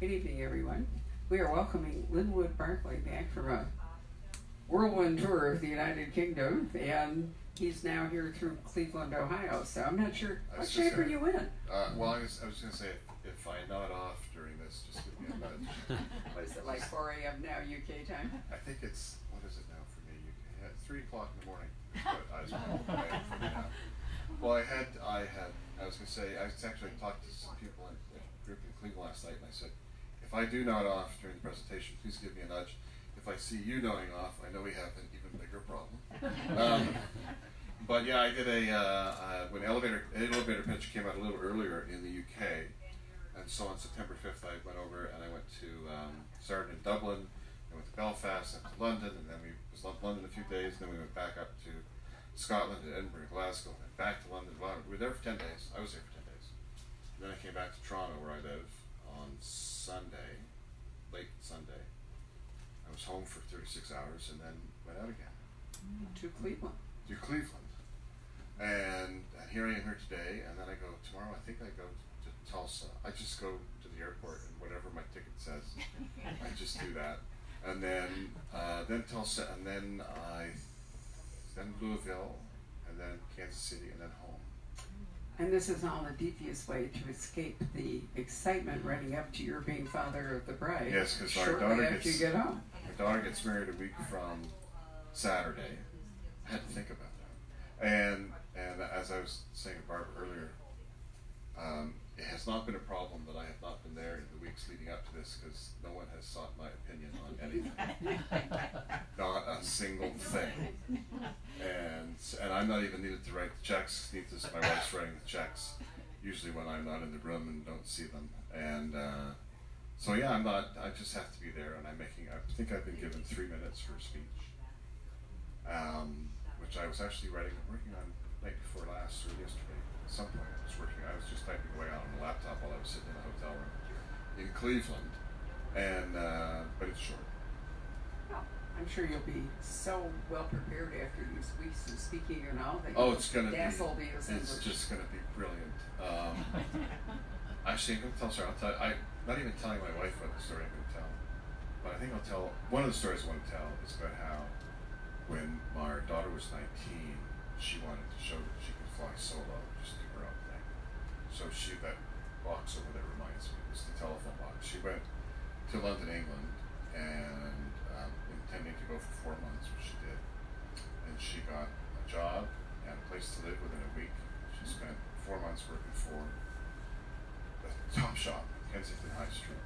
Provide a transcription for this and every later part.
Good evening, everyone. We are welcoming Linwood Barclay back from a whirlwind tour of the United Kingdom, and he's now here through Cleveland, Ohio. So I'm not sure what shape are gonna- you in. Uh, well, I was, I was going to say, if, if I nod off during this, just give me a nudge. What is it like 4 a.m. now UK time? I think it's, what is it now for me? UK? Yeah, 3 o'clock in the morning. I was planning for me now. Well, I had, I had, I was going to say, I was actually talked to some people in a group in Cleveland last night, and I said, if I do nod off during the presentation, please give me a nudge. If I see you nodding off, I know we have an even bigger problem. Um, but yeah, I did a uh, uh, when elevator an elevator pitch came out a little earlier in the UK, and so on September fifth I went over and I went to um, started in Dublin, I went to Belfast, and to London, and then we was London a few days, and then we went back up to Scotland, to Edinburgh, Glasgow, and back to London. We were there for ten days. I was there for ten days. And then I came back to Toronto, where I live, on Sunday, late Sunday. I was home for 36 hours and then went out again To Cleveland. to Cleveland. And, and here I am here today, and then I go tomorrow. I think I go to Tulsa. I just go to the airport and whatever my ticket says, I just do that. And then uh, then Tulsa, and then I then Louisville, and then Kansas City, and then home. And this is all the devious way to escape the excitement running up to your being father of the bride. Yes, 'cause our daughter after gets- you get home. My daughter gets married a week from Saturday. I had to think about that. And and as I was saying to Barbara earlier, um, has not been a problem that I have not been there in the weeks leading up to this because no one has sought my opinion on anything. not a single thing. And and I'm not even needed to write the checks. Needless, my wife's writing the checks. Usually when I'm not in the room and don't see them. And uh, so yeah, I'm not. I just have to be there, and I'm making. I think I've been given three minutes for a speech, um, which I was actually writing, working on night before last or yesterday. At some point, I was working. I was just typing away on the laptop while I was sitting in a hotel room in Cleveland, and uh, but it's short. Well, I'm sure you'll be so well prepared after these weeks of speaking and all that. Oh, you'll it's gonna dazzle be. the It's just gonna be brilliant. Um, actually, I'm gonna tell. Sorry, I'll tell. I not even telling my wife what the story I'm gonna tell, but I think I'll tell. One of the stories I want to tell is about how when my daughter was 19, she wanted to show that she could fly solo, just do her own thing. So she that box over there reminds me. It's the telephone box. She went to London, England, and um, intending to go for four months, which she did. And she got a job and a place to live within a week. She spent four months working for the top shop, Kensington High Street.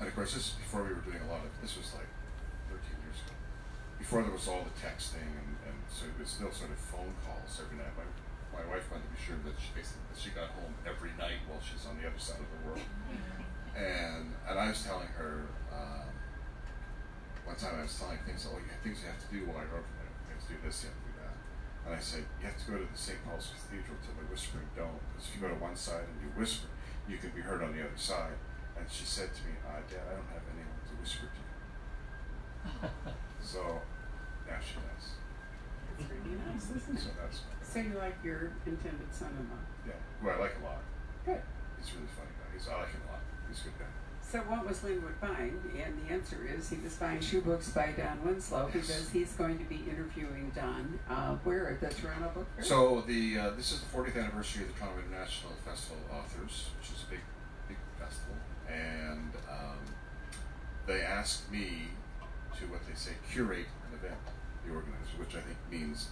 And of course, this is before we were doing a lot of. This was like 13 years ago. Before there was all the texting, and, and so it was still sort of phone calls every night. My, my wife wanted to be sure that she basically that she got home every night while she's on the other side of the world. And and I was telling her um, one time I was telling things oh you have things you have to do while you're over there. You have to do this, you have to do that. And I said you have to go to the St. Paul's Cathedral to the Whispering Dome because if you go to one side and you whisper, you can be heard on the other side. And she said to me, uh, Dad, I don't have anyone to whisper to. So now she does. It's pretty nice, isn't it? So that's So you like your intended son-in-law? yeah, who I like a lot. Good. He's a really funny guy. He's I like him a lot. He's a good guy. So what was Linwood buying? And the answer is he was buying shoe books by Don Winslow because he's going to be interviewing Don uh, where at the Toronto Book Fair. So the uh, this is the 40th anniversary of the Toronto International Festival of Authors, which is a big, big festival, and um, they asked me to what they say curate an event, the organizer, which I think means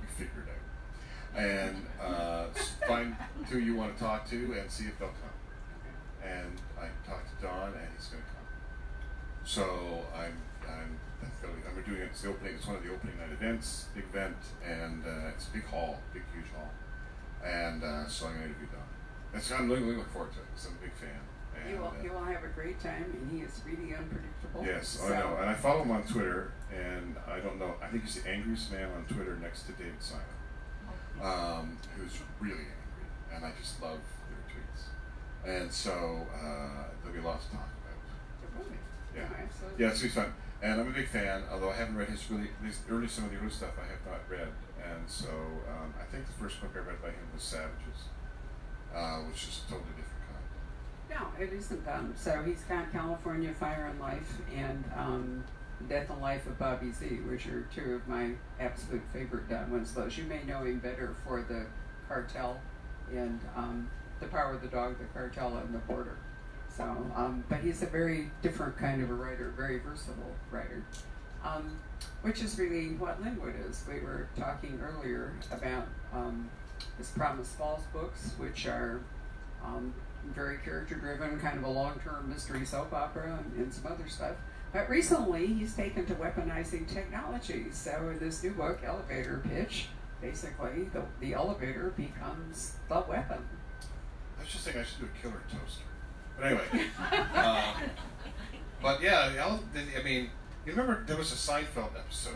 you figure it out, and uh, find who you want to talk to and see if they'll come. And I talked to Don, and he's going to come. So I'm I'm I'm doing it. It's the opening. It's one of the opening night events, big event, and uh, it's a big hall, big huge hall, and uh, so I'm going to interview Don. It's I'm really looking forward to it because I'm a big fan. And, You will, uh, you will have a great time, and he is really unpredictable. Yes, so, I know, and I follow him on Twitter, and I don't know. I think he's the angriest man on Twitter next to David Simon, um, who's really angry, and I just love their tweets. And so uh, there'll be lots lot to talk about. Yeah. Oh, absolutely. Yeah, it's gonna be fun, and I'm a big fan. Although I haven't read his really his early some of the early stuff I have not read, and so um, I think the first book I read by him was Savages, uh, which is a totally different kind. Now, it isn't done. So he's got California Fire and Life and um, Death and Life of Bobby Z, which are two of my absolute favorite Don Winslows. You may know him better for the Cartel and um, The Power of the Dog, the Cartel, and the Border. So, um, but he's a very different kind of a writer, very versatile writer, um, which is really what Linwood is. We were talking earlier about um, his Promise Falls books, which are um, very character driven, kind of a long term mystery soap opera, and, and, some other stuff. But recently, he's taken to weaponizing technology. So, in this new book, Elevator Pitch, basically the, the elevator becomes the weapon. I was just thinking I should do a killer toaster. But anyway. uh, but yeah, I mean, you remember there was a Seinfeld episode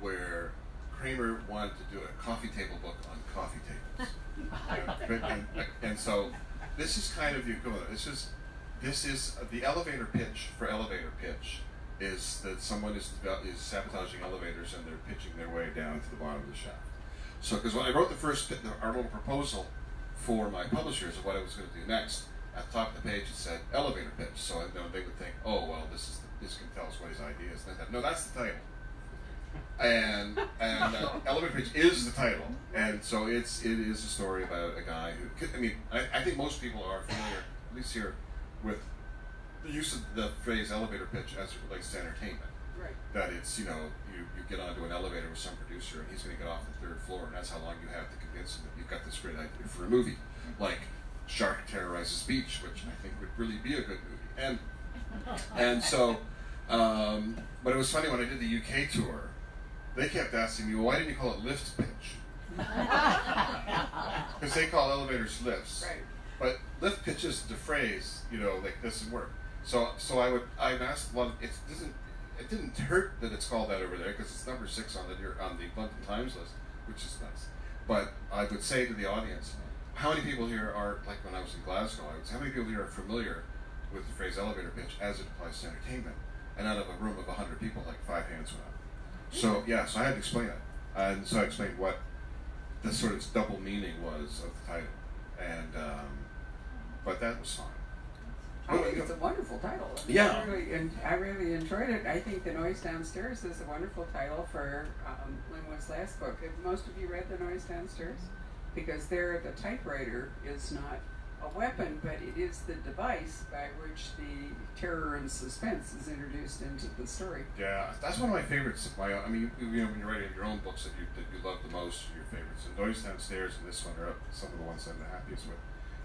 where Kramer wanted to do a coffee table book on coffee tables. and, and, so this is kind of equivalent. This is this is the elevator pitch for elevator pitch is that someone is is sabotaging elevators and they're pitching their way down to the bottom of the shaft. So because when I wrote the first our little proposal for my publishers of what I was going to do next, at the top of the page it said elevator pitch. So you know, they would think, oh well, this is the, this can tell us what his idea is. And I thought, no, that's the title and and uh, Elevator Pitch is the title, and so it's it is a story about a guy who. I mean, I, I think most people are familiar, at least here, with the use of the phrase elevator pitch as it relates to entertainment. Right. That it's you know you, you get onto an elevator with some producer and he's going to get off the third floor and that's how long you have to convince him that you've got this great idea for a movie, like Shark Terrorizes Beach, which I think would really be a good movie, and and so. Um, but it was funny when I did the UK tour they kept asking me, well, why didn't you call it lift pitch? Because they call elevators lifts. Right. But lift pitch isn't phrase, you know, like doesn't work. So, so I would, I've asked a lot. Of, it doesn't, it didn't hurt that it's called that over there because it's number six on the on the London Times list, which is nice. But I would say to the audience, how many people here are like when I was in Glasgow? I would say, how many people here are familiar with the phrase elevator pitch as it applies to entertainment? And out of a room of hundred people, like five hands went up. So yeah, so I had to explain it, and so I explained what the sort of double meaning was of the title, and um, but that was fine. I think it's a wonderful title. Yeah. I really, and I really enjoyed it. I think The Noise Downstairs is a wonderful title for um, Linwood's last book. Have most of you read The Noise Downstairs? Because there, the typewriter is not a weapon, but it is the device by which the terror and suspense is introduced into the story. Yeah, that's one of my favorites. My, I mean, you, you know, when you're writing your own books that you that you love the most, your favorites. And Noise Downstairs and this one are some of the ones I'm the happiest with.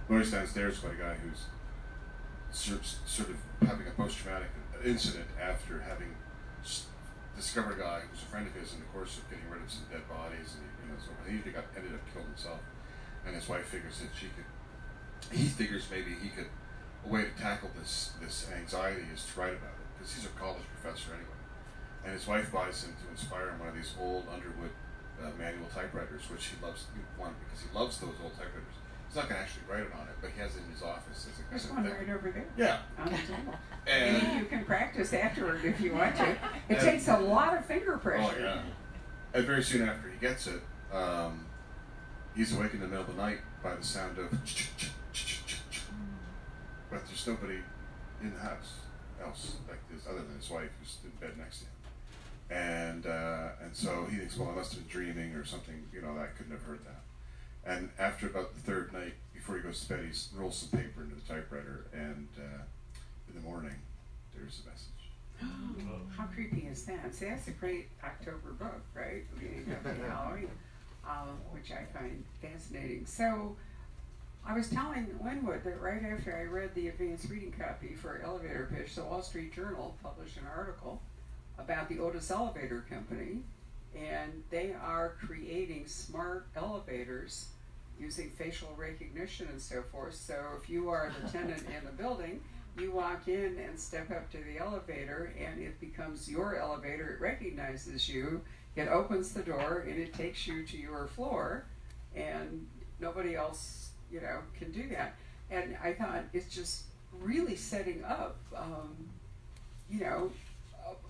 Noise Downstairs about a guy who's sort, sort of having a post-traumatic incident after having discovered a guy who's a friend of his in the course of getting rid of some dead bodies, and he, you know, so he got ended up killed himself. And his wife figures that she could he figures maybe he could a way to tackle this this anxiety is to write about it because he's a college professor anyway, and his wife buys him to inspire him one of these old Underwood uh, manual typewriters, which he loves. One because he loves those old typewriters. He's not going to actually write it on it, but he has it in his office as a There's one right over there. Yeah. On the table. And you can practice afterward if you want to. It takes a lot of finger pressure. Oh yeah. And very soon after he gets it, um, he's awake in the middle of the night by the sound of but there's nobody in the house else like this other than his wife who's in bed next to him. And uh, and so he thinks, well, I must have been dreaming or something. You know, I couldn't have heard that. And after about the third night, before he goes to bed, he rolls some paper into the typewriter, and uh, in the morning, there's a message. How creepy is that? See, that's a great October book, right? Halloween, uh, which I find fascinating. So, I was telling Linwood that right after I read the advanced reading copy for Elevator Pitch, the Wall Street Journal published an article about the Otis Elevator Company, and they are creating smart elevators using facial recognition and so forth. So if you are the tenant in the building, you walk in and step up to the elevator, and it becomes your elevator. It recognizes you, it opens the door, and it takes you to your floor, and nobody else you know, can do that. And I thought it's just really setting up, um, you know,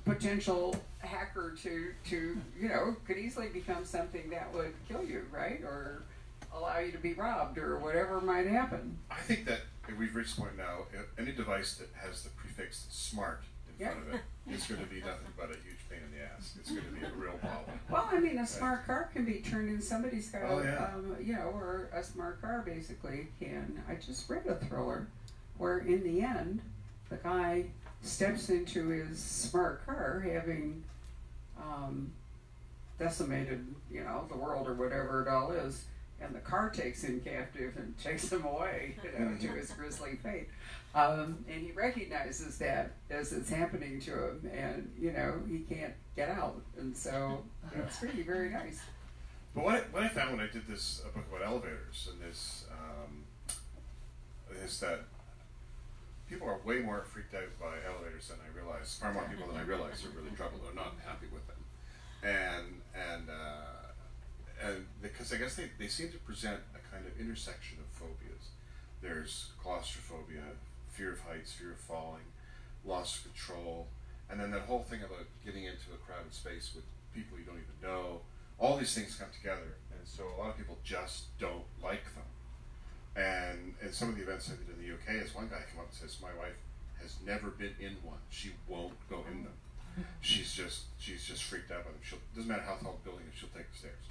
potential hacker to, to, you know, could easily become something that would kill you, right? Or allow you to be robbed or whatever might happen. I think that we've reached the point now. Any device that has the prefix "smart" in front of it is going to be nothing but a huge pain in the ass. It's going to be a real problem. Well, I mean, a smart car can be turned in somebody's car, Oh, yeah. um, you know, or a smart car basically can. I just read a thriller where, in the end, the guy steps into his smart car having um, decimated, you know, the world or whatever it all is, and the car takes him captive and takes him away, you know, to his grisly fate. Um, and he recognizes that as it's happening to him, and you know he can't get out, and so it's really very nice. But what I, what I found when I did this book about elevators and this um, is that people are way more freaked out by elevators than I realize. Far more people than I realize are really troubled. They're not happy with them, and and uh, and because I guess they, they seem to present a kind of intersection of phobias. There's claustrophobia, fear of heights, fear of falling, loss of control, and then that whole thing about getting into a crowded space with people you don't even know. All these things come together, and so a lot of people just don't like them. And in some of the events I did in the UK, as one guy came up and says, "My wife has never been in one. She won't go in them. She's just she's just freaked out by them. She doesn't matter how tall the building is, she'll take the stairs.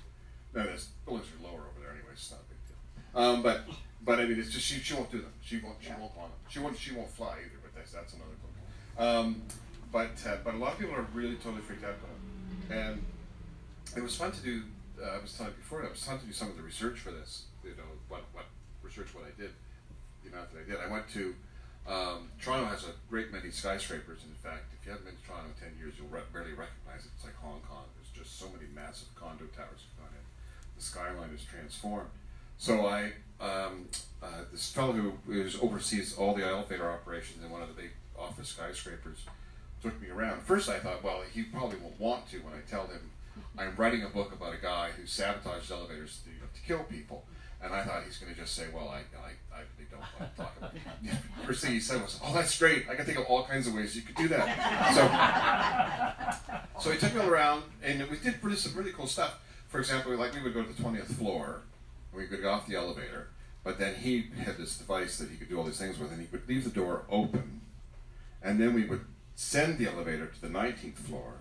No, the buildings are lower over there anyway. So it's not a big deal. Um, but but I mean, it's just she, she won't do them. She won't she won't want them. She won't she won't fly either. But that's that's another book. Um, but uh, but a lot of people are really totally freaked out by it, and it was fun to do. Uh, I was telling you before. It was fun to do some of the research for this. You know what what research what I did, the amount that I did. I went to um, Toronto has a great many skyscrapers. In fact, if you haven't been to Toronto in ten years, you'll re- barely recognize it. It's like Hong Kong. There's just so many massive condo towers have gone in. The skyline is transformed. So I, um, uh, this fellow who oversees all the elevator operations in one of the big office skyscrapers took me around. First, I thought, well, he probably won't want to when I tell him I'm writing a book about a guy who sabotages elevators to, you know, to kill people. And I thought he's going to just say, well, I, I, I really don't want to talk about it. First thing he said was, oh, that's great. I can think of all kinds of ways you could do that. So, so he took me around, and we did really, some really cool stuff. For example, like we would go to the 20th floor, and we could get off the elevator, but then he had this device that he could do all these things with, and he would leave the door open, and then we would send the elevator to the 19th floor,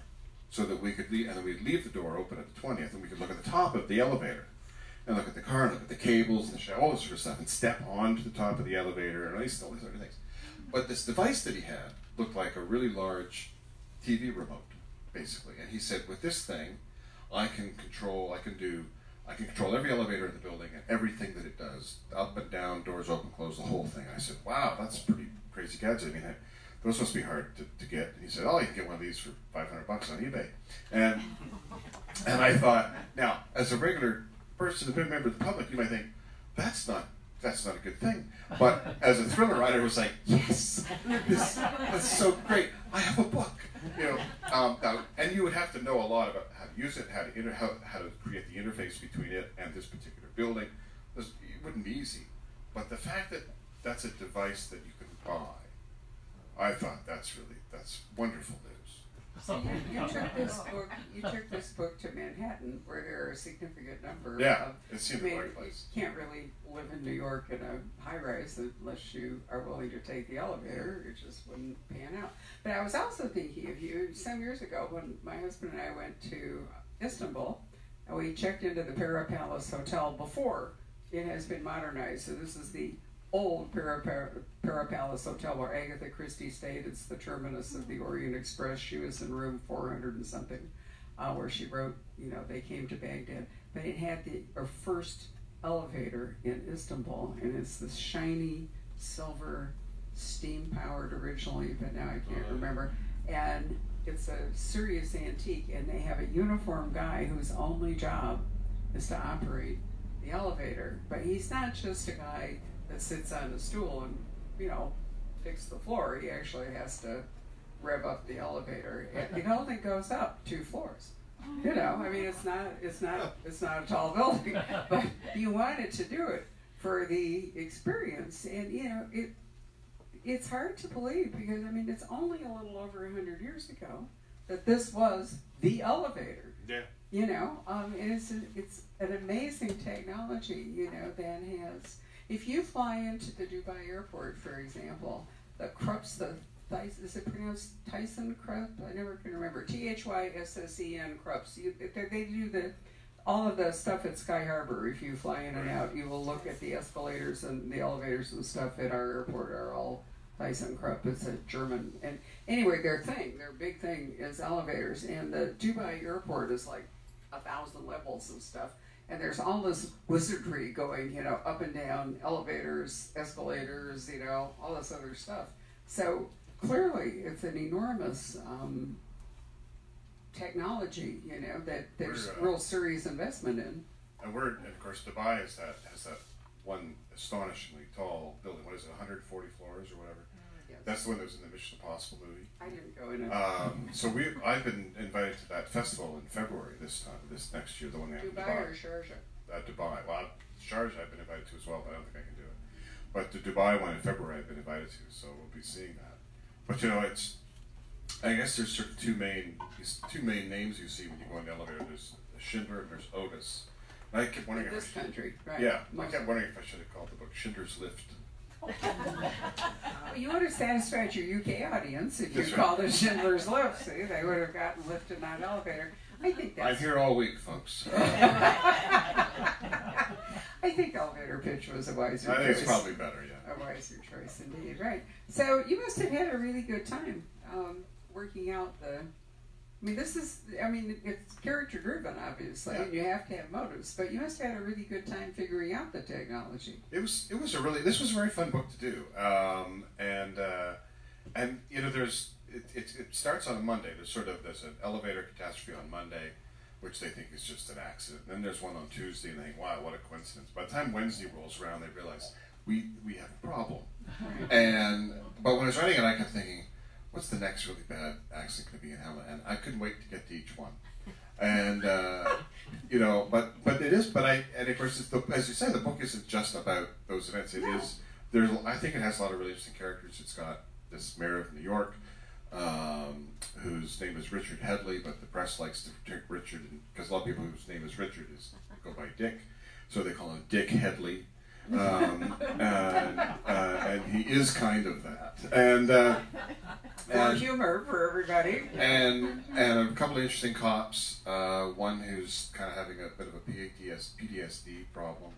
so that we could leave, and then we'd leave the door open at the 20th, and we could look at the top of the elevator, and look at the car, and look at the cables, and all this sort of stuff, and step onto the top of the elevator, and all these, all these other things. But this device that he had looked like a really large TV remote, basically, and he said, with this thing, I can control, I can do, I can control every elevator in the building and everything that it does, up and down, doors open, close, the whole thing. I said, wow, that's pretty crazy gadget. I mean, I, those must be hard to, to get. And he said, oh, you can get one of these for 500 bucks on eBay. And, and I thought, now, as a regular person, a member of the public, you might think, that's not, that's not a good thing. But as a thriller writer, it was like, yes, this, that's so great. I have a book. You know, um, now, and you would have to know a lot about how to use it, how to inter- how, how to create the interface between it and this particular building. This, it wouldn't be easy, but the fact that that's a device that you can buy, I thought that's really that's wonderful. So you, you took this book. You took this book to Manhattan, where there are a significant number. Yeah, of, it seemed I mean, right place. You can't really live in New York in a high rise unless you are willing to take the elevator. It just wouldn't pan out. But I was also thinking of you some years ago when my husband and I went to Istanbul, and we checked into the Pera Palace Hotel before it has been modernized. So this is the old Pera, Palace Hotel where Agatha Christie stayed. It's the terminus of the Orient Express. She was in room 400 and something, uh, where she wrote, you know, they came to Baghdad. But it had the first elevator in Istanbul, and it's this shiny silver, steam powered originally, but now I can't remember. And it's a serious antique, and they have a uniform guy whose only job is to operate the elevator. But he's not just a guy that sits on a stool and, you know, fix the floor. He actually has to rev up the elevator. And it only goes up two floors. You know, I mean, it's not, it's not, it's not a tall building, but you wanted to do it for the experience, and you know, it, it's hard to believe because I mean, it's only a little over a hundred years ago that this was the elevator. Yeah. You know, um, and it's a, it's an amazing technology. You know that has If you fly into the Dubai airport, for example, the Krupp, the Thys- is it pronounced Tyson Krupp? I never can remember. T H Y S S E N Krupp. You, they, they do the all of the stuff at Sky Harbor. If you fly in and out, you will look at the escalators and the elevators and stuff at our airport are all ThyssenKrupp. It's a German and anyway, their thing, their big thing is elevators, and the Dubai airport is like a thousand levels of stuff. And there's all this wizardry going, you know, up and down elevators, escalators, you know, all this other stuff. So clearly, it's an enormous um, technology, you know, that there's uh, real serious investment in. And we're, and of course, Dubai is that has that one astonishingly tall building. What is it, 140 floors or whatever? That's the one that was in the Mission Impossible movie. I didn't go in it. Um, so we, I've been invited to that festival in February this time, this next year, the one they have in Dubai or Sharjah? uh, Dubai. Well, Sharjah I've been invited to as well, but I don't think I can do it. But the Dubai one in February I've been invited to, so we'll be seeing that. But you know, it's I guess there's sort of two main these two main names you see when you go in the elevator. There's Schindler and there's Otis. And I kept wondering In if I this should- country, right? Yeah, I Most- kept wondering if I should have called the book Schindler's Lift. Well, you would have satisfied your UK audience if you That's right. called it Schindler's Lift. See, they would have gotten lifted in that elevator. I think I'm here all week, folks. I think elevator pitch was a wiser I think choice. it's probably better, yeah. a wiser choice indeed, right? So you must have had a really good time um, working out the. I mean, this is. I mean, it's character driven, obviously, Yeah. and you have to have motives. But you must have had a really good time figuring out the technology. It was it was a really this was a very fun book to do, um, and uh, and you know there's it, it, it starts on a Monday. There's sort of there's an elevator catastrophe on Monday, which they think is just an accident. Then there's one on Tuesday, and they think, wow, what a coincidence. By the time Wednesday rolls around, they realize we we have a problem. And but when I was writing it, I kept thinking, what's the next really bad accident going to be in Helen? And I couldn't wait to get to each one. And uh, you know, but but it is. But I and of course, it's the, as you say, the book isn't just about those events. It is. There's. I think it has a lot of really interesting characters. It's got this mayor of New York, um, whose name is Richard Headley, but the press likes to take Richard because a lot of people whose name is Richard is go by Dick, so they call him Dick Headley. Um, and, uh, and he is kind of that. And uh, and, humor for everybody. and and a couple of interesting cops. Uh, one who's kind of having a bit of a PTS, PTSD problem,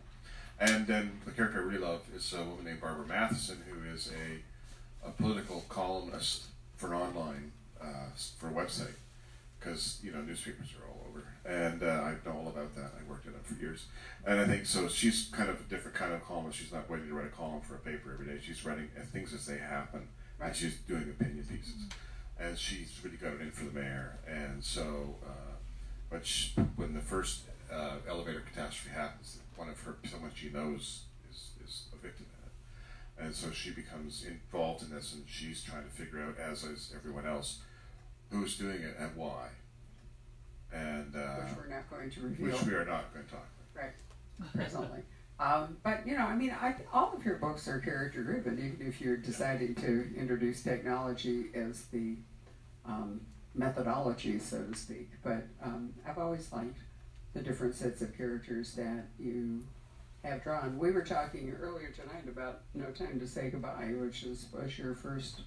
and then the character I really love is a woman named Barbara Matheson, who is a, a political columnist for an online uh, for a website, because you know newspapers are all and uh, I know all about that. I worked in it for years, and I think so. She's kind of a different kind of columnist. She's not waiting to write a column for a paper every day. She's writing uh, things as they happen, and she's doing opinion pieces and she's really got it in for the mayor. And so, uh, but she, when the first uh, elevator catastrophe happens, one of her someone she knows is is a victim in it, and so she becomes involved in this, and she's trying to figure out, as is everyone else, who's doing it and why. And uh, which we're not going to reveal which we are not going to talk about. right presently. Um, but you know, I mean, I, all of your books are character driven, even if you're deciding to introduce technology as the um, methodology, so to speak. But um, I've always liked the different sets of characters that you have drawn. We were talking earlier tonight about No Time to Say Goodbye, which is, was your first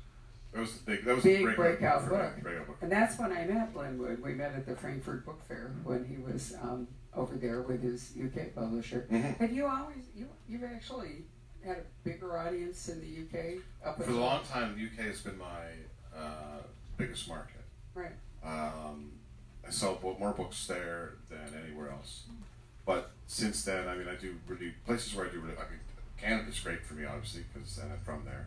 That was the big. That was Big the breakout, breakout book. breakout book. And that's when I met Linwood. We met at the Frankfurt Book Fair when he was um, over there with his UK publisher. Mhm. Have you always you you've actually had a bigger audience in the UK up For a long time, the UK has been my uh, biggest market. right? Um, I sell more books there than anywhere else. But since then, I mean, I do really places where I do really. I mean, Canada's great for me, obviously, because then I'm from there.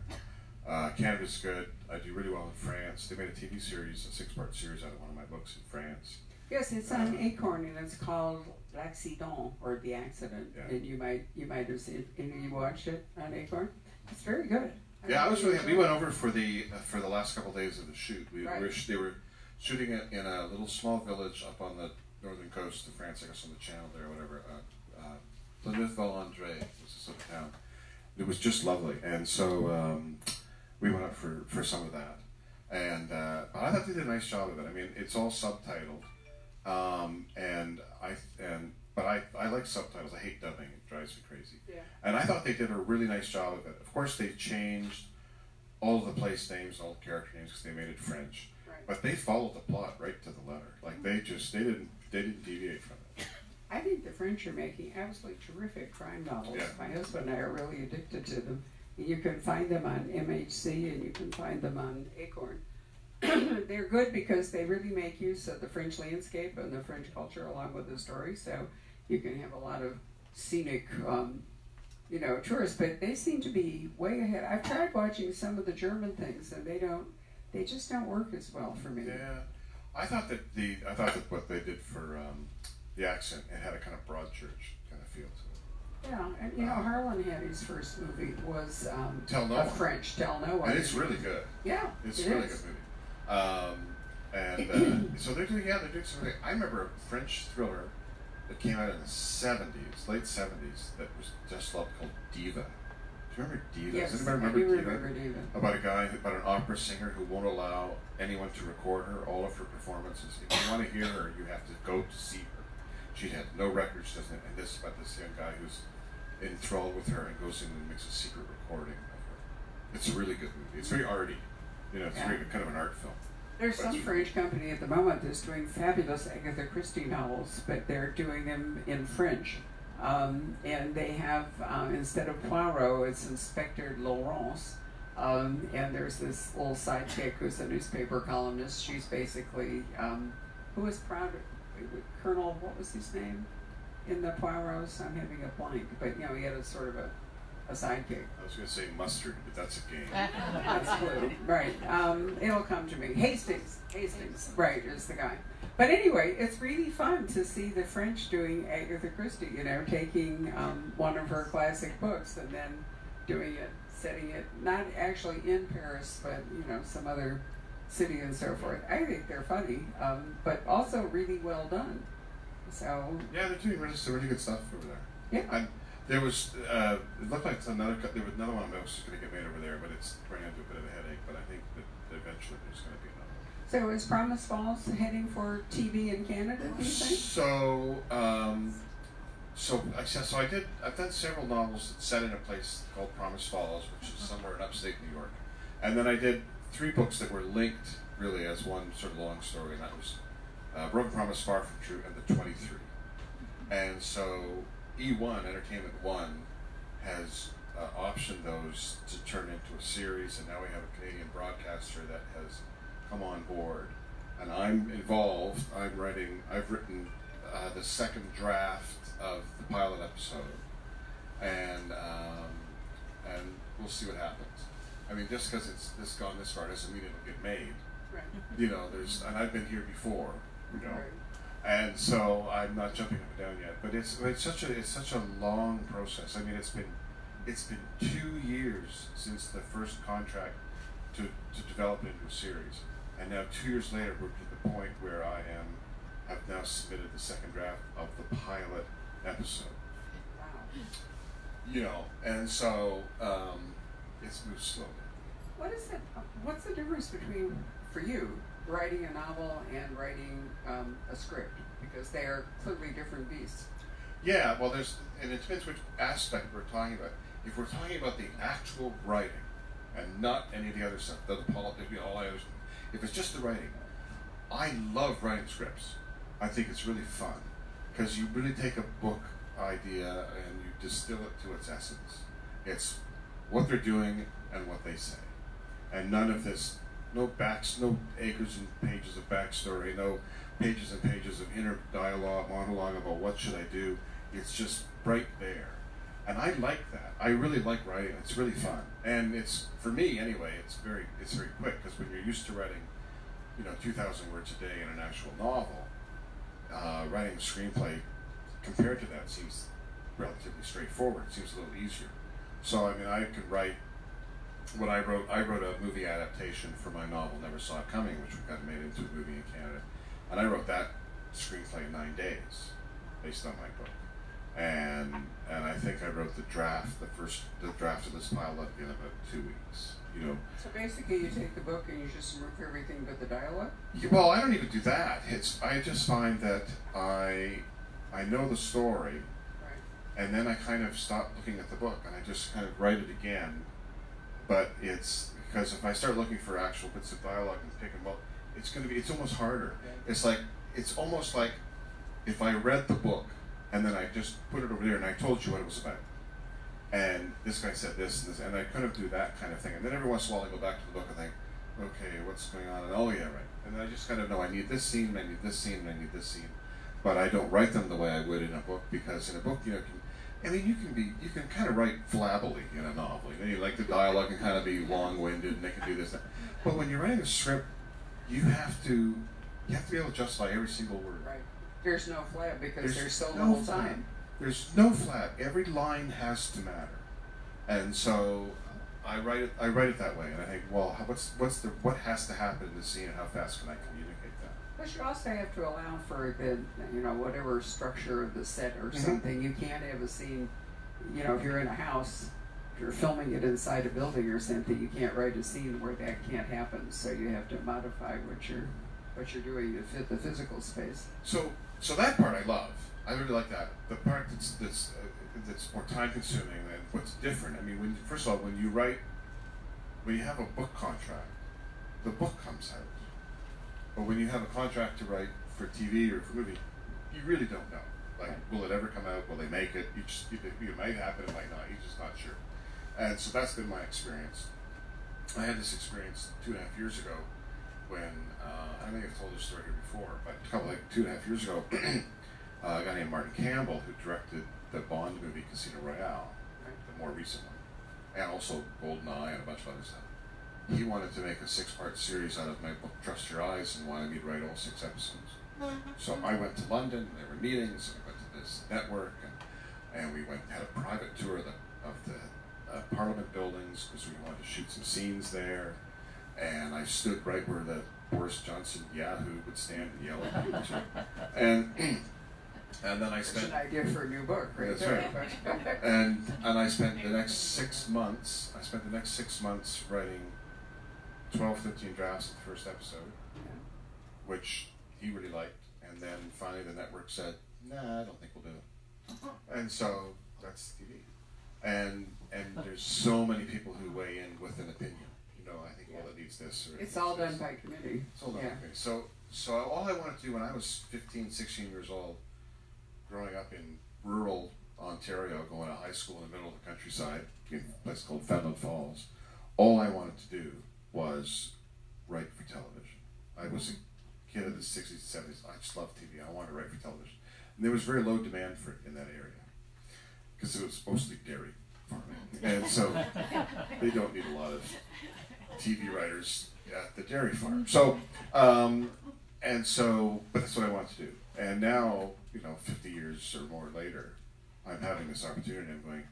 Uh, Canada's good. I do really well in France. They made a TV series, a six-part series out of one of my books in France. Yes, it's on Acorn and it's called L'Accident or the Accident. Yeah. And you might you might have seen and you watched it on Acorn. It's very good. Yeah, I was really. We went over for the uh, for the last couple days of the shoot. We Right. were they were shooting it in a little small village up on the northern coast of France, I guess on the Channel there, or whatever. Uh, uh, Pléneuf-Val-André was the sort of town. It was just lovely, and so um, we went up for for some of that. And uh, I thought they did a nice job of it. I mean, it's all subtitled, um, and I and but I, I like subtitles. I hate dubbing. It drives me crazy. Yeah. And I thought they did a really nice job of it. Of course, they changed all the place names, all the character names, because they made it French. Right. But they followed the plot right to the letter. Like they just they didn't they didn't deviate from it. I think the French are making absolutely terrific crime novels. Yeah. My husband and I are really addicted to them. You can find them on MHz and you can find them on Acorn. They're good because they really make use of the French landscape and the French culture along with the story. So you can have a lot of scenic, um, you know, tourists. But they seem to be way ahead. I've tried watching some of the German things and they don't, they just don't work as well for me. Yeah, I thought that the I thought that what they did for um, the accent it had a kind of Broadchurch kind of feel to it. Yeah, and you know, Harlan Hatty's first movie was um, Tell No a One. French Tell No One. And it's really good. yeah, It's it a really is. good movie. Um, and uh, so they're doing yeah they're doing something. I remember a French thriller that came out in the seventies, late seventies, that was just loved called Diva. Do you remember Diva? Yes, Does I anybody do remember Diva? remember Diva. About a guy, about an opera singer who won't allow anyone to record her, all of her performances. If you want to hear her, you have to go to see her. She had no records, doesn't and this is about this young guy who's enthralled with her and goes in and makes a secret recording of her. It's a really good movie. It's very arty. You know, it's Yeah. very kind of an art film. There's some French company at the moment that's doing fabulous Agatha Christie novels, but they're doing them in French. Um, and they have, um, instead of Poirot, it's Inspector Laurence. Um, and there's this little sidekick who's a newspaper columnist. She's basically, um, who was proud of, Colonel, what was his name? In the Poirots, I'm having a blank, but you know, he had a sort of a, a sidekick. I was going to say mustard, but that's a game. That's blue. Right. Um, it'll come to me. Hastings. Hastings. Right is the guy. But anyway, it's really fun to see the French doing Agatha Christie. You know, taking um, one of her classic books and then doing it, setting it not actually in Paris, but you know some other city and so forth. I think they're funny, um, but also really well done. So Yeah, they're doing really, some really good stuff over there. yeah. And there was, uh, it looked like another, there was another one that was going to get made over there, but it's running into a bit of a headache. But I think that eventually there's going to be another. One. So is Promise Falls heading for TV in Canada? Do you think? So, um, so I said, so I did. I've done several novels set in a place called Promise Falls, which is somewhere in upstate New York, and then I did three books that were linked really as one sort of long story, and that was uh, Broken Promise, Far from True, and the Twenty Three. And so E1 Entertainment One has uh, optioned those to turn into a series, and now we have a Canadian broadcaster that has come on board, and I'm involved. I'm writing. I've written uh, the second draft of the pilot episode, and um, and we'll see what happens. I mean, just because it's this gone this far doesn't mean it'll get made. Right. You know, there's and I've been here before. You know, and so I'm not jumping up and down yet. But it's it's such a it's such a long process. I mean, it's been it's been two years since the first contract to, to develop a series, and now two years later we're to the point where I am have now submitted the second draft of the pilot episode. Wow. You know, and so um, it's moved slowly. What is it? What's the difference between, for you, writing a novel and writing um, a script? Because they are clearly different beasts. Yeah, well, there's, and it depends which aspect we're talking about. If we're talking about the actual writing and not any of the other stuff, the politics, all the other stuff, if it's just the writing, I love writing scripts. I think it's really fun because you really take a book idea and you distill it to its essence. It's what they're doing and what they say, and none of this, no backs, no acres and pages of backstory, no pages and pages of inner dialogue, monologue about what should I do. It's just right there, and I like that. I really like writing. It's really fun, and it's for me anyway. It's very it's very quick because when you're used to writing, you know, two thousand words a day in an actual novel, uh, writing a screenplay compared to that seems relatively straightforward. It seems a little easier. So I mean, I could write what I wrote. I wrote a movie adaptation for my novel Never Saw It Coming, which got made into a movie in Canada, and I wrote that screenplay in nine days, based on my book. And and I think I wrote the draft, the first the draft of this pilot in about two weeks. You know, So basically, you take the book and you just remove everything but the dialogue. Yeah, Well, I don't even do that. It's I just find that I I know the story, Right. and then I kind of stop looking at the book and I just kind of write it again. But it's because if I start looking for actual bits of dialogue and pick them up, it's going to be it's almost harder. It's like it's almost like if I read the book and then I just put it over there and I told you what it was about. And this guy said this and this, and I kind of do that kind of thing. And then every once in a while I go back to the book and think, okay, what's going on? And oh yeah, right. And I just kind of know I need this scene, I need this scene, I need this scene. But I don't write them the way I would in a book because in a book, you know, can, I mean, you can be, you can kind of write flabbily in a novel. You know, you like the dialogue can kind of be long-winded, and they can do this. That. But when you're writing a script, you have to, you have to be able to justify every single word. Right. There's no flab because there's, so no little flab. time. There's no flab. Every line has to matter, and so I write it. I write it that way, and I think, well, what's what's the what has to happen in the scene, and how fast can I communicate? But you also have to allow for the, you know, whatever structure of the set or Mhm. something. You can't have a scene, you know, if you're in a house, if you're filming it inside a building or something, you can't write a scene where that can't happen. So you have to modify what you're, what you're doing to fit the physical space. So so that part I love. I really like that. The part that's that's uh, that's more time consuming and what's different. I mean, when first of all, when you write, when you have a book contract, the book comes out. But when you have a contract to write for TV or for movie, you really don't know. Like, will it ever come out? Will they make it? You just, it, it might happen, it might not. You're just not sure. And so that's been my experience. I had this experience two and a half years ago when uh, I may have told this story here before, but a couple like two and a half years ago, uh, a guy named Martin Campbell who directed the Bond movie Casino Royale, the more recent one, and also Goldeneye and a bunch of other stuff. He wanted to make a six-part series out of my book Trust Your Eyes and wanted me to write all six episodes. So I went to London. There were meetings. I went to this network, and, and we went had a private tour of the of the uh, Parliament buildings because we wanted to shoot some scenes there. And I stood right where the Boris Johnson Yahoo would stand and yell at people. And and then I It's spent an idea for a new book, right That's there. and and I spent the next six months. I spent the next six months writing 12, 15 drafts of the first episode, which he really liked. And then finally, the network said, "Nah, I don't think we'll do it." And so that's TV. And and there's so many people who weigh in with an opinion. You know, I think well, it needs this. Or it It's needs all done this. by committee. It's all done Yeah. by committee. So so all I wanted to do when I was 15, 16 years old, growing up in rural Ontario, going to high school in the middle of the countryside in a place called Fenelon Falls, all I wanted to do was write for television. I was a kid of the 60s and 70s. I just loved TV. I wanted to write for television. And there was very low demand for it in that area because it was mostly dairy farming. And so they don't need a lot of TV writers at the dairy farm. So, um, and so, but that's what I wanted to do. And now, you know, 50 years or more later, I'm having this opportunity. I'm going,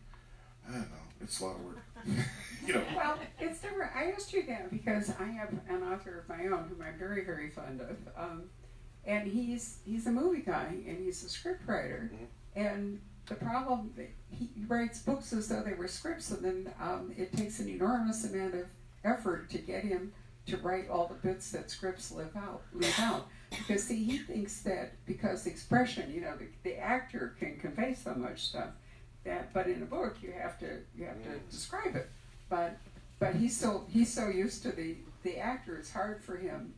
I don't know, it's a lot of work. you know, Well, it's different. I asked you that because I have an author of my own whom I'm very, very fond of, um, and he's he's a movie guy and he's a script writer, and the problem he writes books as though they were scripts, and then um, it takes an enormous amount of effort to get him to write all the bits that scripts leave out. Leave out. Because see, he thinks that because the expression, you know, the, the actor can convey so much stuff that, but in a book you have to you have to describe it. But but he's so he's so used to the the actor, it's hard for him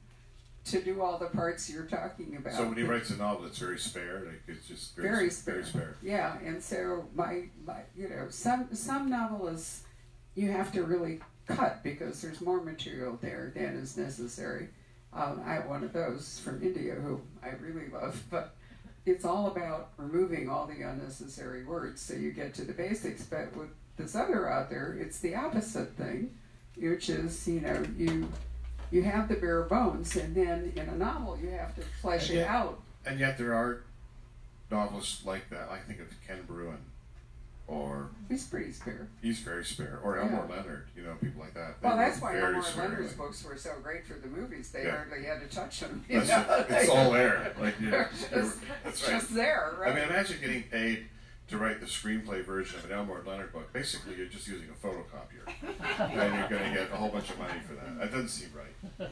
to do all the parts you're talking about. so when he writes a novel, it's very spare. Like it's just very, very s- very spare. Yeah, and so my, my you know some some novelists you have to really cut because there's more material there than is necessary. Um, I have one of those from India who I really love, but it's all about removing all the unnecessary words so you get to the basics. But with this other author, it's the opposite thing, which is you know you you have the bare bones, and then in a novel you have to flesh And it out. And yet there are novelists like that. I think of Ken Bruen, or He's pretty spare. he's very spare, or Yeah. Elmore Leonard. You know, people like that. They Well, that's why Elmore. Leonard's books were so great for the movies. They Yeah. hardly had to touch them. you That's know? it. It's all there. Like you know, just, that's it's right. just there, right? I mean, imagine getting paid to write the screenplay version of an Elmore Leonard book. Basically, you're just using a photocopier, and you're going to get a whole bunch of money for that. That doesn't seem right.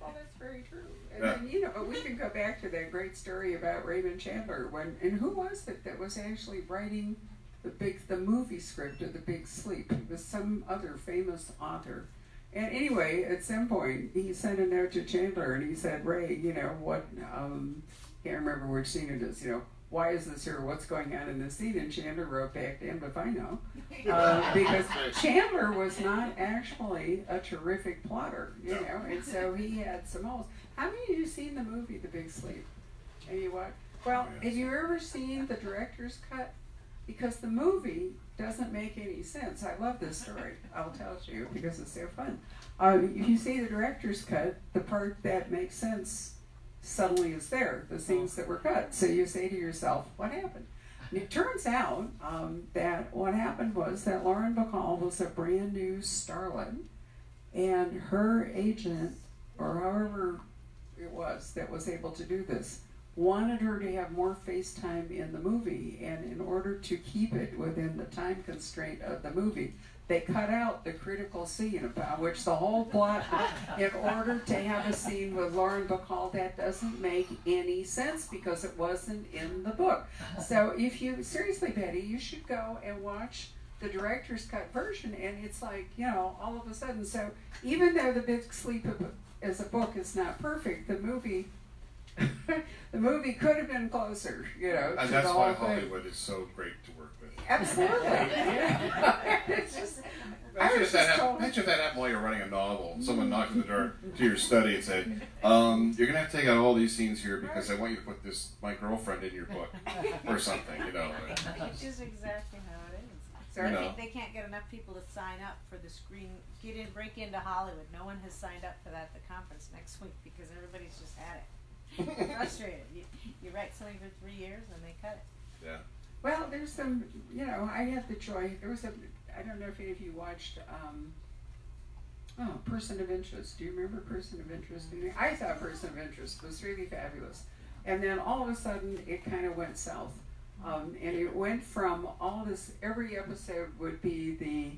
well, that's very true. And then, you know, we can go back to that great story about Raymond Chandler when and who was it that was actually writing the big the movie script of The Big Sleep? It was some other famous author. And anyway, at some point, he sent a note to Chandler and he said, Ray, you know, what, um, can't remember which scene it is, you know, why is this here? What's going on in this scene? And Chandler wrote back to him, if I know. Uh, because Chandler was not actually a terrific plotter, you know, and so he had some holes. How many of you seen the movie The Big Sleep? Have you what? Well, Oh, yes. have you ever seen the director's cut? Because the movie doesn't make any sense. I love this story. I'll tell you because it's so fun. If you see the director's cut, the part that makes sense suddenly is there. The scenes that were cut. So you say to yourself, "What happened?" And it turns out um, that what happened was that Lauren Bacall was a brand new starlet, and her agent, or however it was that was able to do this, wanted her to have more face time in the movie, and in order to keep it within the time constraint of the movie, they cut out the critical scene about which the whole plot, in order to have a scene with Lauren Bacall, that doesn't make any sense because it wasn't in the book. So if you seriously, Betty, you should go and watch the director's cut version, and it's like you know, all of a sudden. So even though the Big Sleep as a book is not perfect, the movie. the movie could have been closer, you know. And that's why whole thing. Hollywood is so great to work with. Absolutely. Yeah. it's just, I Imagine was if, that just happened, imagine if that happened while you're writing a novel. and Someone knocked on the door to your study and said, um, "You're gonna have to take out all these scenes here because I want you to put this my girlfriend in your book or something." You know. Which is exactly how it is. Sorry? They No. can't- They can't get enough people to sign up for the screen, get in, break into Hollywood. No one has signed up for that at the conference next week because everybody's just had it. Frustrated. You, you write something for three years and they cut it. Yeah. Well, there's some, you know, I had the joy. There was a, I don't know if any of you watched, um, oh, Person of Interest. Do you remember Person of Interest? I thought Person of Interest was really fabulous. And then all of a sudden, it kind of went south. Um, and it went from all this, every episode would be the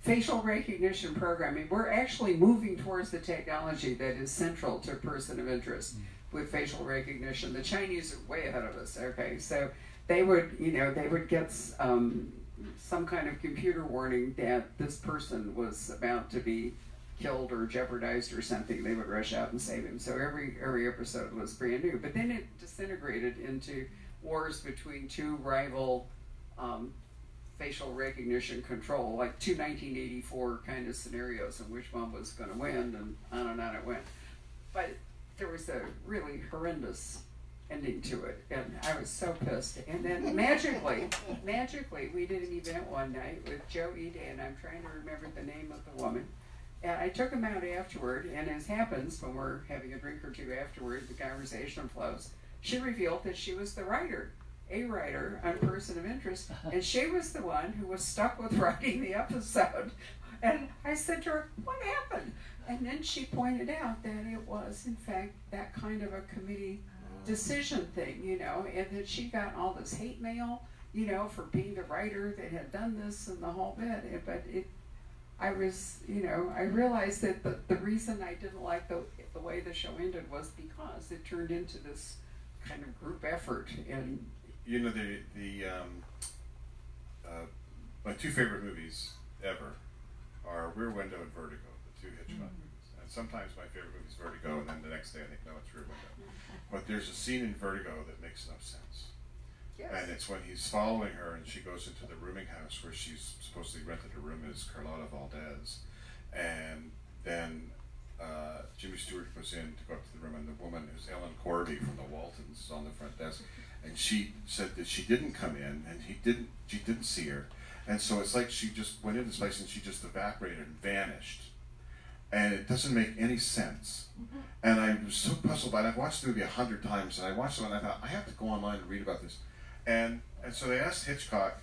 facial recognition programming. We're actually moving towards the technology that is central to Person of Interest with facial recognition. The Chinese are way ahead of us, okay? So they would, you know, they would get um, some kind of computer warning that this person was about to be killed or jeopardized or something. They would rush out and save him. So every every episode was brand new. But then it disintegrated into wars between two rival um, facial recognition control, like two 1984 kind of scenarios, and which one was going to win, and on and on it went. But there was a really horrendous ending to it, and I was so pissed. And then magically, magically, we did an event one night with Joe Ide, and I'm trying to remember the name of the woman. And I took him out afterward, and as happens when we're having a drink or two afterward, the conversation flows. She revealed that she was the writer, a writer on Person of Interest, uh-huh. and she was the one who was stuck with writing the episode. And I said to her, What happened? And then she pointed out that it was, in fact, that kind of a committee decision thing, you know, and that she got all this hate mail, you know, for being the writer that had done this and the whole bit. But it, I was, you know, I realized that the, the reason I didn't like the, the way the show ended was because it turned into this kind of group effort. And You know the the um, uh, my two favorite movies ever are Rear Window and Vertigo, two Hitchcock movies. And sometimes my favorite movie is Vertigo, and then the next day I think no, it's Rear Window. But there's a scene in Vertigo that makes no sense. And it's when he's following her and she goes into the rooming house where she's supposedly rented a room as Carlotta Valdes. And then uh, Jimmy Stewart goes in to go up to the room and the woman who's Ellen Corby from the Waltons is on the front desk. And she said that she didn't come in and he didn't she didn't see her. And so it's like she just went into this place and she just evaporated and vanished. And it doesn't make any sense. Mm-hmm. And I was so puzzled by it. I've watched the movie a hundred times, and I watched it and I thought, I have to go online and read about this. And and so they asked Hitchcock,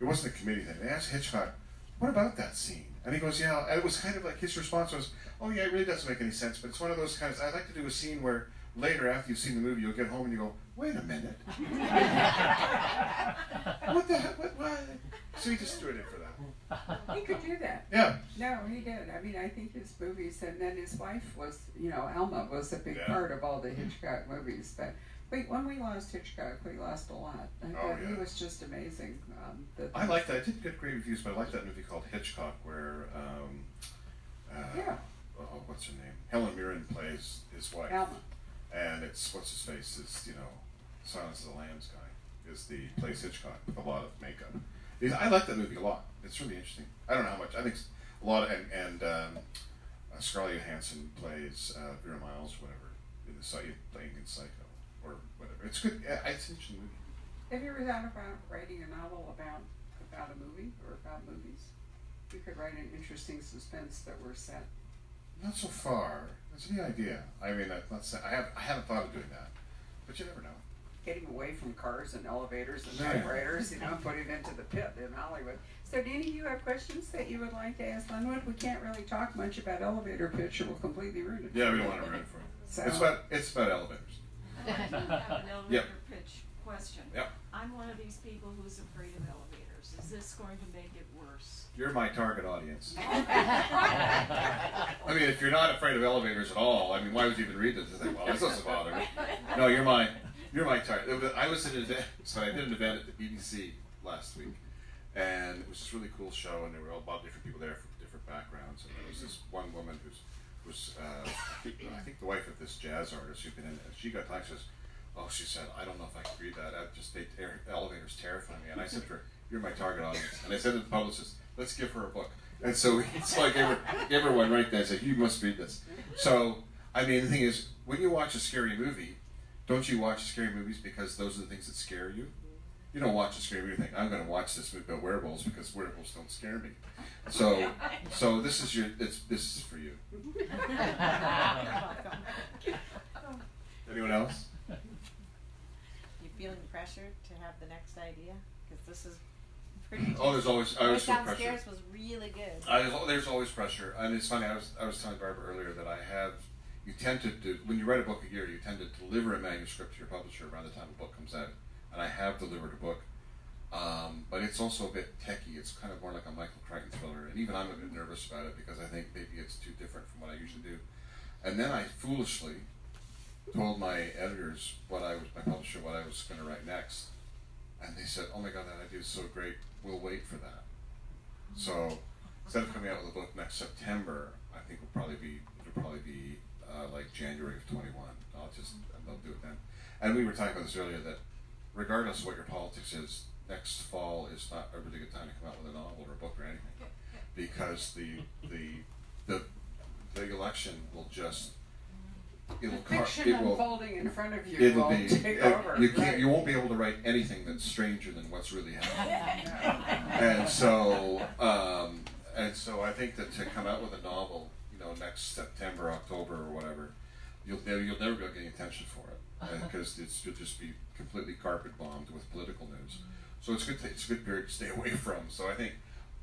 it wasn't a committee thing, they asked Hitchcock, what about that scene? And he goes, yeah, and it was kind of like his response was, oh yeah, it really doesn't make any sense, but it's one of those kinds, I'd like to do a scene where later after you've seen the movie, you'll get home and you go, wait a minute. what the heck? What, what? So he just threw it in for that. He could do that. Yeah. No, he did. I mean, I think his movies, and then his wife was, you know, Alma was a big Yeah. part of all the Hitchcock movies. But wait, when we lost Hitchcock, we lost a lot. I Oh, thought he was just amazing. Um, the, I like that. I didn't get great reviews, but I like that movie called Hitchcock, where um, uh, Yeah. oh, what's her name? Helen Mirren plays his wife, Alma. And it's what's his face is you know Silence of the Lambs guy is the plays Hitchcock with a lot of makeup. He's- I like that movie a lot. It's really interesting. I don't know how much. I think a lot of, and and um, uh, Scarlett Johansson plays uh, Vera Miles, whatever, in the playing in Psycho or whatever. It's good. Yeah, It's an interesting movie. Have you ever thought about writing a novel about about a movie or about movies? You could write an interesting suspense that were set. Not so far. That's the idea. I mean, I'm not saying, I have I haven't thought of doing that, but you never know. Getting away from cars and elevators and Yeah. typewriters, you know, putting into the pit in Hollywood. So, do any of you have questions that you would like to ask Linwood? We can't really talk much about elevator pitch, or we'll completely ruin it. Yeah, we don't want to ruin it for you. So, It's about it's about elevators. I do have an elevator pitch question. Yep. I'm one of these people who's afraid of elevators. Is this going to make it worse? You're my target audience. I mean, if you're not afraid of elevators at all, I mean, why would you even read this? It's like, well, this doesn't bother me. No, you're my you're my target. I was at an event, so I did an event at the BBC last week, and it was this really cool show, and there were all about different people there from different backgrounds, and there was this one woman who's was uh, I think the wife of this jazz artist who'd been in. And she got tired. She says, "Oh, she said, I don't know if I can read that. I just they, air, elevators terrify me." And I said to her, "You're my target audience." And I said to the publicist, "Let's give her a book." And so it's like gave her, gave her one right there. Said, "You must read this." So I mean, the thing is, when you watch a scary movie, don't you watch scary movies because those are the things that scare you? You don't watch a scary movie and think, I'm going to watch this movie about werewolves because werewolves don't scare me. So, so this is your, it's, this is for you. Anyone else? You feeling pressured to have the next idea? Because this is pretty. Oh, there's always, I was downstairs pressure. was really good. I, there's always pressure, and it's funny. I was I was telling Barbara earlier that I have. You tend to do when you write a book a year. You tend to deliver a manuscript to your publisher around the time a book comes out, and I have delivered a book. Um, but it's also a bit techy. It's kind of more like a Michael Crichton thriller, and even I'm a bit nervous about it because I think maybe it's too different from what I usually do. And then I foolishly told my editors what I was, my publisher, what I was going to write next, and they said, "Oh my God, that idea is so great. We'll wait for that." So instead of coming out with a book next September, I think will probably be it'll probably be uh, like January of twenty one. I'll just they'll do it then. And we were talking about this earlier that regardless of what your politics is, next fall is not a really good time to come out with a novel or a book or anything because the the the the election will just it'll car- fiction it will unfolding in front of you it'll will be take uh, over. you can't right. you won't be able to write anything that's stranger than what's really happening and so um, and so I think that to come out with a novel, you know, next September, October, or whatever, you'll never you'll never be getting attention for it because it's you'll just be completely carpet bombed with political news. So it's good. To, it's a good period to stay away from. So I think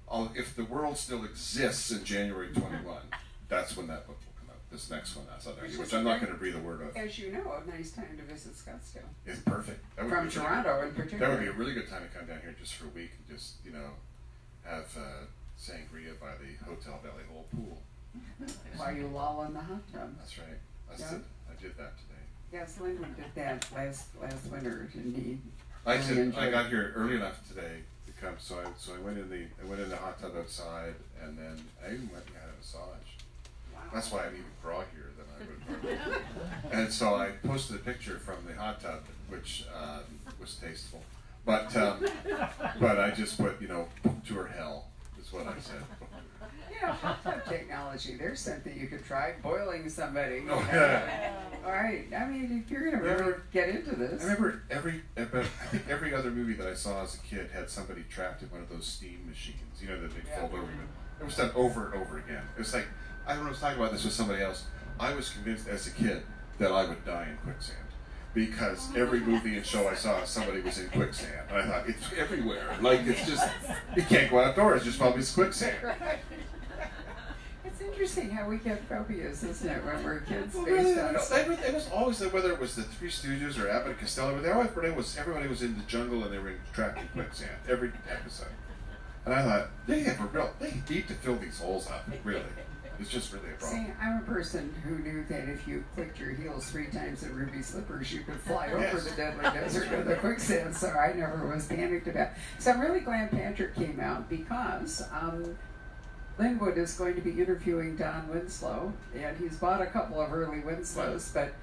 I'll, if the world still exists in January twenty one, that's when that book will come out. This next one, that's other Which which I'm not going to breathe a word of. As you know, a nice time to visit Scottsdale. It's perfect. That would From be really- Toronto in particular. that would be a really good time to come down here just for a week and just, you know, have uh, sangria by the Hotel Valley Ho pool. While you loll in the hot tub. That's right. Yeah. it. I did that today. Yes, Linwood did that last last winter, didn't? I Really said I got here early enough today to come, so I so I went in the I went in the hot tub outside, and then I even went and had a massage. That's why I'm even groggier than I would. and so I posted a picture from the hot tub, which um, was tasteful, but um, but I just put you know to her hell is what I said. Hot tub technology. There's something you could try. Boiling somebody. Oh, yeah. Uh, all right. I mean, if you're gonna really Remember- get into this. I remember every, about, I think every other movie that I saw as a kid had somebody trapped in one of those steam machines. You know, that they Yeah. fold over. It was done over and over again. It was like I don't know. I was talking about this with somebody else. I was convinced as a kid that I would die in quicksand because oh, every movie and show I saw, somebody was in quicksand. And I thought it's everywhere. Like it's just you can't go outdoors. There's probably quicksand. Interesting how we get phobias, isn't it, when we're kids Well, based really, no, stuff. it, it was always that whether it was the Three Stooges or Abbott and Costello, but they always everybody was everybody was in the jungle and they were trapped in quicksand every episode. And I thought they have a real they need to fill these holes up. Really, it's just really a problem. See, I'm a person who knew that if you clicked your heels three times in ruby slippers, you could fly over the deadly desert of the quicksand. So I never was panicked about. So I'm really glad Patrick came out because um, Linwood is going to be interviewing Don Winslow, and he's bought a couple of early Winslows, but.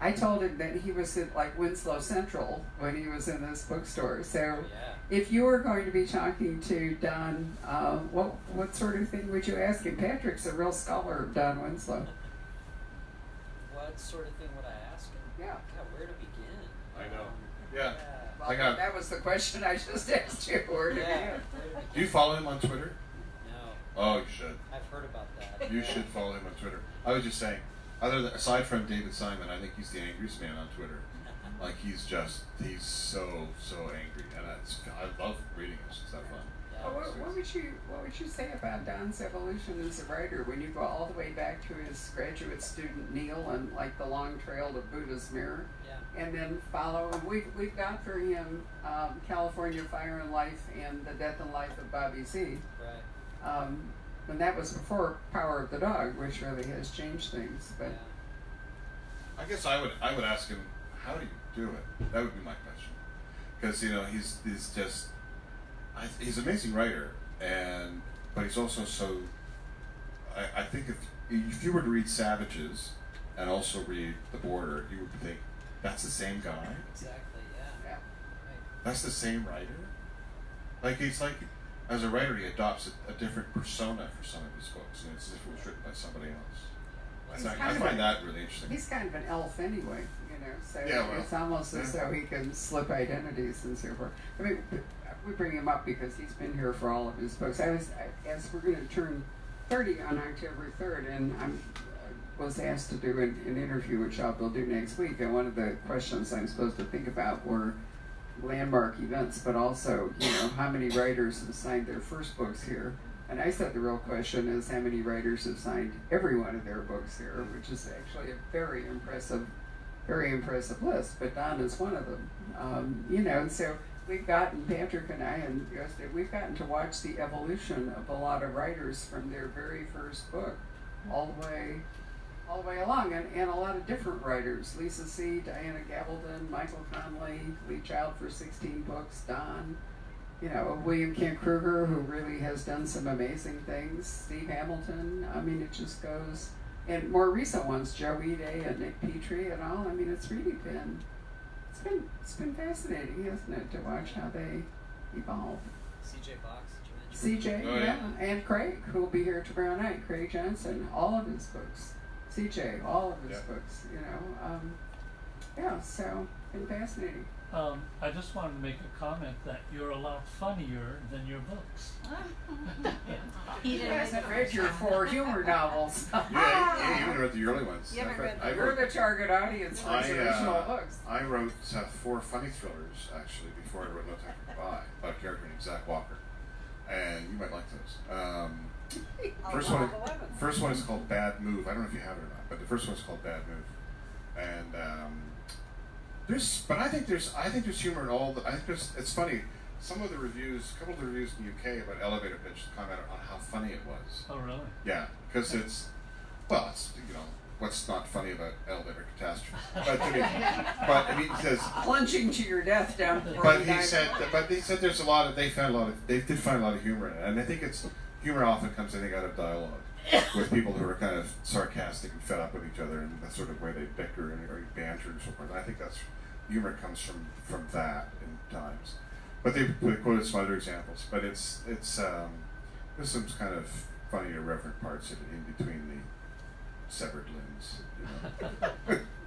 I told him that he was at like Winslow Central when he was in this bookstore. So Yeah. if you were going to be talking to Don, uh, what what sort of thing would you ask him? Patrick's a real scholar of Don Winslow. What sort of thing would I ask him? Yeah. God, where to begin? I know. Um, Yeah. Well, I got- that was the question I just asked you. Where to Yeah. begin? where to begin? Do you follow him on Twitter? No, Oh, you should. I've heard about that. You should follow him on Twitter. I was just saying, other than, aside from David Simon, I think he's the angriest man on Twitter. Like he's just he's so so angry, and it's, I love reading it. It's that fun. Well, what, what would you what would you say about Don's evolution as a writer when you go all the way back to his graduate student Neal and like the long trail to Buddha's mirror? Yeah. and then follow. him? we've, we've got for him um, California Fire and Life and The Death and Life of Bobby Z. Right. Um, and that was before Power of the Dog, which really has changed things. But. I guess I would I would ask him, how do you do it? That would be my question, because you know he's he's just he's an amazing writer, and but he's also so. I, I think if if you were to read Savages and also read The Border, you would think that's the same guy. Exactly. Yeah. yeah, Right. That's the same writer. Like he's like, as a writer, he adopts a, a different persona for some of his books, and it's as if it was written by somebody else. I, find- I find a- that really interesting. he's kind of an elf anyway, you know. So Yeah, well, it's almost as though he can slip identities and so forth. I mean, we bring him up because he's been here for all of his books. I was, I, as we're going to turn 30 on October 3rd, and I'm uh, was asked to do an, an interview, which I'll will do next week. And one of the questions I'm supposed to think about were landmark events, but also, you know, how many writers have signed their first books here. And I said the real question is how many writers have signed every one of their books here, which is actually a very impressive, very impressive list. But Don is one of them. Um, you know, and so we've gotten Patrick and I and Yosta, we've gotten to watch the evolution of a lot of writers from their very first book all the way all the way along and, and a lot of different writers lisa see diana gabaldon michael connelly lee child for 16 books don you know william kent krueger who really has done some amazing things steve hamilton i mean it just goes and more recent ones joe ide and nick petrie and all i mean it's really been it's been it's been fascinating hasn't it to watch how they evolve C.J. Box. Did you mention? CJ, Oh, yeah. yeah. and Craig, who will be here tomorrow night. Craig Johnson, all of his books. CJ, all of his Yeah. books. You know, um, yeah. So been fascinating. Um, I just wanted to make a comment that you're a lot funnier than your books. He He didn't hasn't read your four humor novels. Yeah, yeah, you even read the early ones. You haven't I read I the- You're wrote, the target audience for I, his original uh, books. I wrote uh, four funny thrillers actually before I wrote No Time to Goodbye about a character named Zach Walker, and you might like those. Um, first one, first one is called Bad Move. I don't know if you have it or not, but the first one is called Bad Move, and um, there's, but I think there's, I think there's humor in all. The, I think there's, it's funny. Some of the reviews, a couple of the reviews in the UK about Elevator Pitch commented on how funny it was. Oh, really? Yeah, because it's well, it's you know what's not funny about elevator catastrophe. But I mean, but I mean, he says, Plunging to your death down. but he said, but he said there's a lot of they found a lot of they did find a lot of humor in it, and I think it's humor often comes I think out of dialogue with people who are kind of sarcastic and fed up with each other, and the sort of way they bicker and or banter and so forth. And I think that's humor comes from from that in times. But they, they quoted some other examples, but it's it's um, there's some kind of funny irreverent parts in, in between the severed limbs. You know.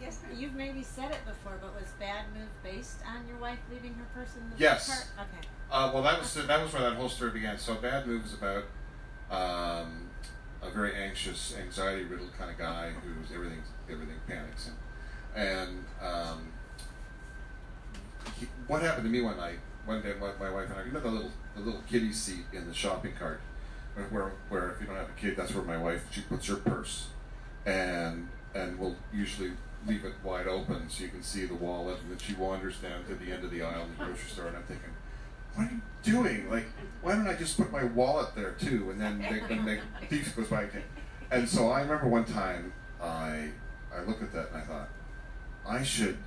Yes, you've maybe said it before, but was Bad Move based on your wife leaving her purse in the Yes. cart? Okay. Uh, well, that was that was where that whole story began. So, Bad Move is about um, a very anxious, anxiety-riddled kind of guy who's everything everything panics him. And um, he, what happened to me one night? One day, my, my wife and I, you know, the little the little kiddie seat in the shopping cart, where, where where if you don't have a kid, that's where my wife she puts her purse, and and we'll usually leave it wide open so you can see the wallet, and then she wanders down to the end of the aisle in the grocery store, and I'm thinking what are you doing? Like, why don't I just put my wallet there too? And then they, then the thief goes by again. And so I remember one time I I looked at that and I thought, I should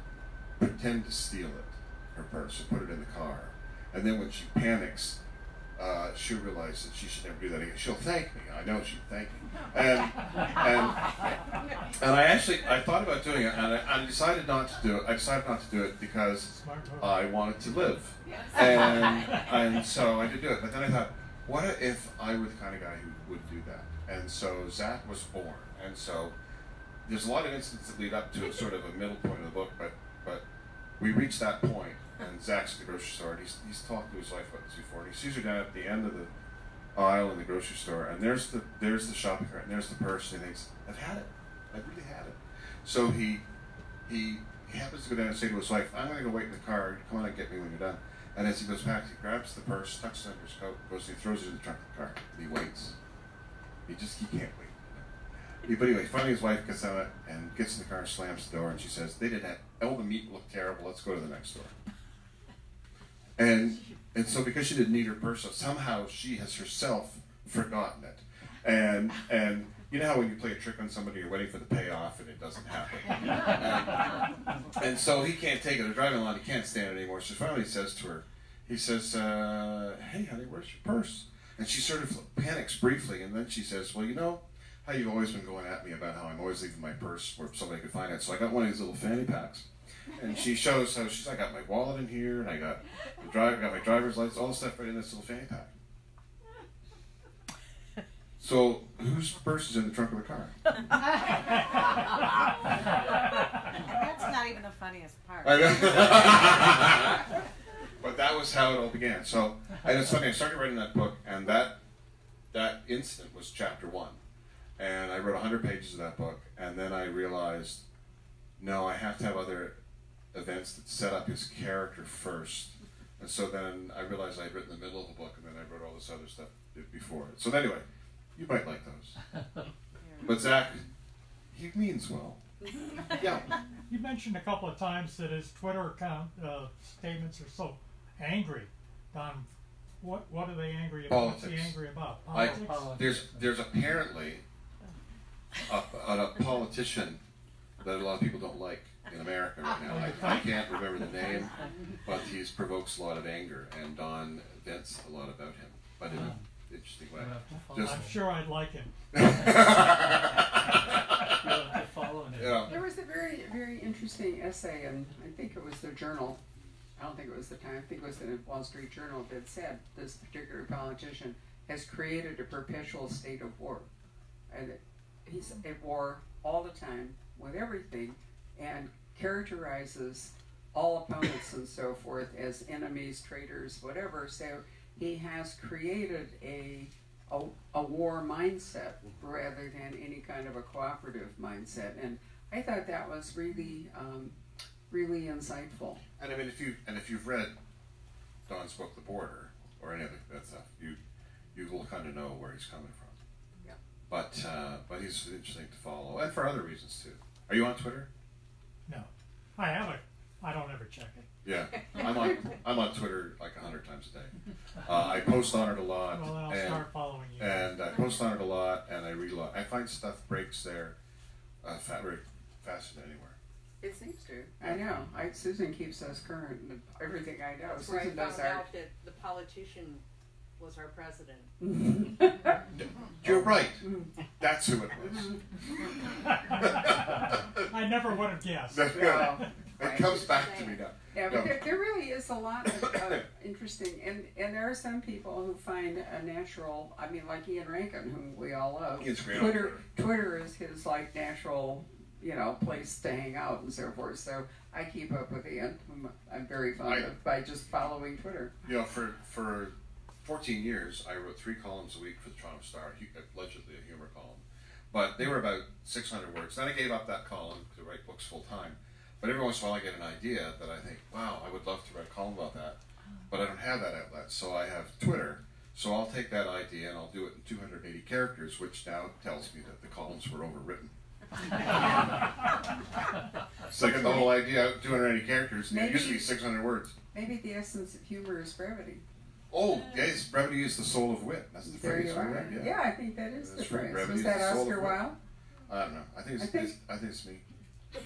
pretend to steal it, her purse, and put it in the car. And then when she panics, uh, she'll realize that she should never do that again. She'll thank me. I know she'll thank me. And and and I actually I thought about doing it, and I, I decided not to do it. I decided not to do it because I wanted to live, and and so I did do it. But then I thought, what if I were the kind of guy who would do that? And so Zach was born, and so there's a lot of incidents that lead up to a sort of a middle point of the book, but but we reached that point, and Zach's at the grocery store, and he's he's talked to his wife about this before, and he sees her down at the end of the aisle in the grocery store, and there's the there's the shopping cart, and there's the purse, and he thinks, I've had it, I've really had it. So he he he happens to go down and say to his wife, I'm going to go wait in the car. Come on and get me when you're done. And as he goes back, he grabs the purse, tucks it under his coat, goes and he throws it in the trunk of the car. And he waits. He just he can't wait. But anyway, finally his wife gets out and gets in the car and slams the door and she says, They didn't have all the meat looked terrible, let's go to the next door. And and so because she didn't need her purse, so somehow she has herself forgotten it. And and you know how when you play a trick on somebody, you're waiting for the payoff and it doesn't happen. And, and so he can't take it. They're driving along, he can't stand it anymore. So finally he says to her, he says, uh, "Hey, honey, where's your purse?" And she sort of panics briefly, and then she says, "Well, you know how you've always been going at me about how I'm always leaving my purse where somebody could find it. So I got one of these little fanny packs." And she shows how she's. I got my wallet in here, and I got the driver, got my driver's license, all the stuff right in this little fanny pack. So whose purse is in the trunk of the car? That's not even the funniest part. I but that was how it all began. So, and it's funny. I started writing that book, and that that incident was chapter one, and I wrote hundred pages of that book, and then I realized, no, I have to have other events that set up his character first, and so then I realized I'd written the middle of the book, and then I wrote all this other stuff before it. So anyway, you might like those, but Zach, he means well. Yeah. You mentioned a couple of times that his Twitter account uh, statements are so angry. Don, what what are they angry about? What's he Politics. angry about? I- Politics? Politics. There's there's apparently a, a, a politician that a lot of people don't like in America right now. I, I can't remember the name, but he's provokes a lot of anger, and Don vents a lot about him, but in an interesting way. You have to follow, Just- I'm sure I'd like him. you have to follow it. yeah. There was a very, very interesting essay, and I think it was the Journal. I don't think it was the Time. I think it was the Wall Street Journal that said this particular politician has created a perpetual state of war, and he's at war all the time with everything, and characterizes all opponents and so forth as enemies, traitors, whatever. So he has created a a, a war mindset rather than any kind of a cooperative mindset. And I thought that was really, um, really insightful. And I mean, if you and if you've read Don's book, The Border, or any of that stuff, you you will kind of know where he's coming from. Yeah. But uh, but he's interesting to follow, and for other reasons too. Are you on Twitter? No, I have it. I don't ever check it. Yeah, I'm on I'm on Twitter like a hundred times a day. Uh, I post on it a lot, Well, then I'll and start following you. and I post on it a lot, and I read a lot. I find stuff breaks there, uh, fa- very faster than anywhere. It seems to. I know. I, Susan keeps us current everything I know. That's where I Susan does our. out that the politician was our president. You're right. That's who it was. I never would have guessed. Yeah. it comes back to me now. Yeah, No. but there, there really is a lot of uh, interesting, and, and there are some people who find a natural. I mean, like Ian Rankin, whom we all love. Ian's great Twitter, Twitter is his like natural, you know, place to hang out and so forth. So I keep up with Ian. whom I'm very fond I- of by just following Twitter. You know, for for 14 years, I wrote three columns a week for the Toronto Star, uh, allegedly a humor column. But they were about 600 words. Then I gave up that column to write books full time. But every once in a while, I get an idea that I think, wow, I would love to write a column about that. But I don't have that outlet. So I have Twitter. So I'll take that idea and I'll do it in 280 characters, which now tells me that the columns were overwritten. So I get the whole idea out 280 characters, and it used to be Maybe- 600 words. Maybe the essence of humor is brevity. Oh, yes, brevity is the soul of wit. That's the There phrase. right? Yeah. Yeah, I think that is the That's right. phrase. Brevity Was that the Oscar. Wilde? I don't know. I think it's. I think- it's I think it's me.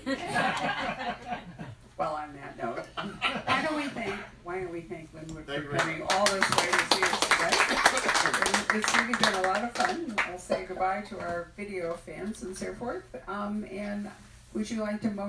Well, on that note, why don't we thank, why don't we thank Linwood Thank for coming all this way to see us today? And It's really been a lot of fun. I'll say goodbye to our video fans and so forth. Um, and would you like to